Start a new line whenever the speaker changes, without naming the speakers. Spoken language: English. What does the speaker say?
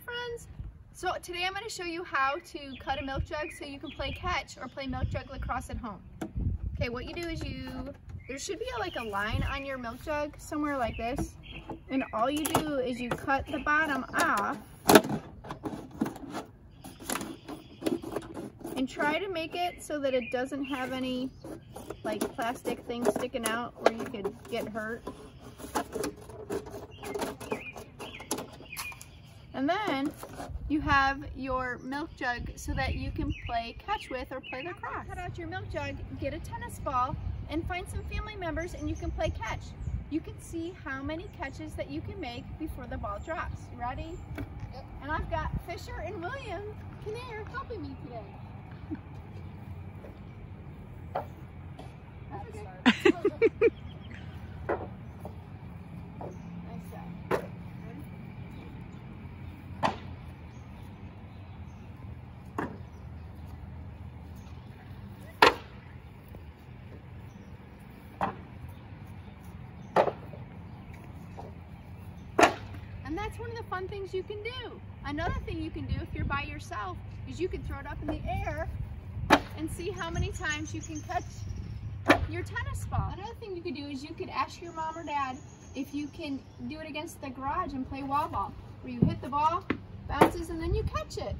friends. So today I'm going to show you how to cut a milk jug so you can play catch or play milk jug lacrosse at home. Okay, what you do is you, there should be a, like a line on your milk jug somewhere like this. And all you do is you cut the bottom off and try to make it so that it doesn't have any like plastic things sticking out where you could get hurt. And then you have your milk jug so that you can play catch with or play lacrosse. Cut out your milk jug, get a tennis ball, and find some family members and you can play catch. You can see how many catches that you can make before the ball drops. Ready? Yep. And I've got Fisher and William Knerr helping me today. And that's one of the fun things you can do. Another thing you can do if you're by yourself is you can throw it up in the air and see how many times you can catch your tennis ball. Another thing you could do is you could ask your mom or dad if you can do it against the garage and play wall ball, where you hit the ball, bounces, and then you catch it.